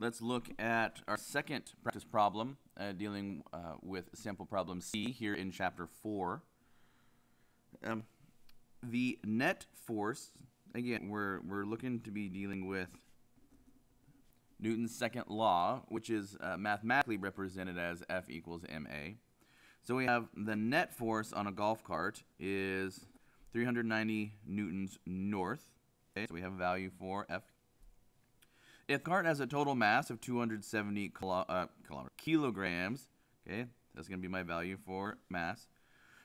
let's look at our second practice problem uh, dealing uh, with sample problem C here in chapter 4. Um, the net force, again, we're, we're looking to be dealing with Newton's second law, which is uh, mathematically represented as F equals ma. So we have the net force on a golf cart is 390 newtons north. Okay, so we have a value for F. If cart has a total mass of 270 kilo, uh, kilograms, okay, that's going to be my value for mass.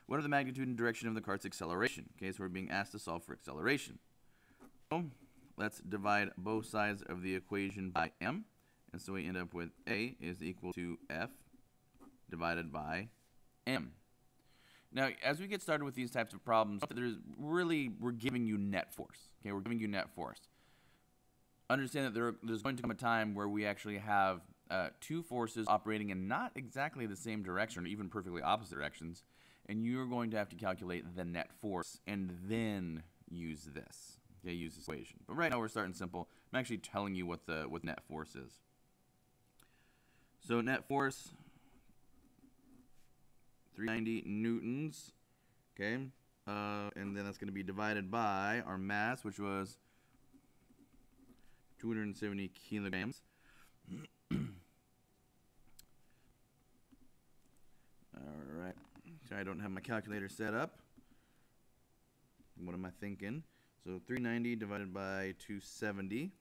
What are the magnitude and direction of the cart's acceleration? Okay, so we're being asked to solve for acceleration. So let's divide both sides of the equation by m. And so we end up with a is equal to f divided by m. Now, as we get started with these types of problems, there's really, we're giving you net force. Okay, we're giving you net force. Understand that there, there's going to come a time where we actually have uh, two forces operating in not exactly the same direction, or even perfectly opposite directions, and you're going to have to calculate the net force and then use this. Okay, use this equation. But right now we're starting simple. I'm actually telling you what the what net force is. So net force 390 newtons. Okay. Uh, and then that's going to be divided by our mass, which was 270 kilograms. Alright. So I don't have my calculator set up. What am I thinking? So 390 divided by 270.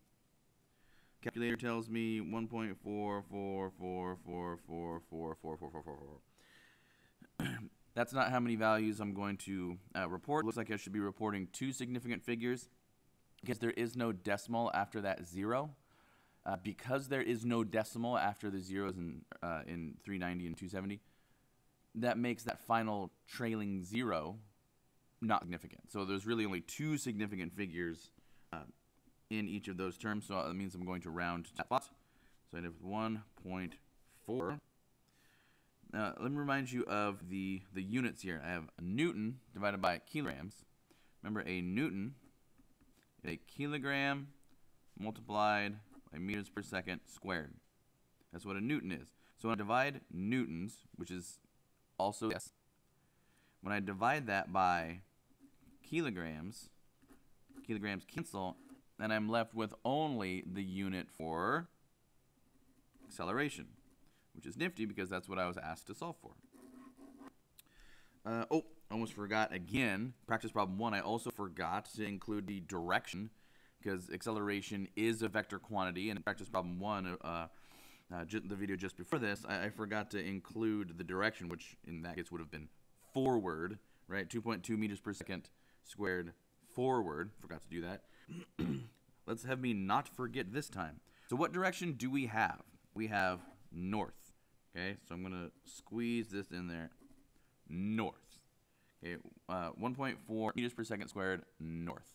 Calculator tells me 1.44444444444. That's not how many values I'm going to uh, report. Looks like I should be reporting two significant figures because there is no decimal after that zero. Uh, because there is no decimal after the zeros in, uh, in 390 and 270, that makes that final trailing zero not significant. So there's really only two significant figures uh, in each of those terms. So that means I'm going to round to that So I end up with 1.4 uh, let me remind you of the, the units here. I have a Newton divided by kilograms. Remember, a Newton a kilogram multiplied by meters per second squared. That's what a Newton is. So when I divide Newtons, which is also yes, when I divide that by kilograms, kilograms cancel, and I'm left with only the unit for acceleration which is nifty because that's what I was asked to solve for. Uh, oh, almost forgot again. Practice problem one, I also forgot to include the direction because acceleration is a vector quantity. And practice problem one, uh, uh, the video just before this, I, I, forgot to include the direction, which in that case would have been forward, right? 2.2 meters per second squared forward. Forgot to do that. Let's have me not forget this time. So what direction do we have? We have north. Okay, so I'm going to squeeze this in there. North. Uh, 1.4 meters per second squared north.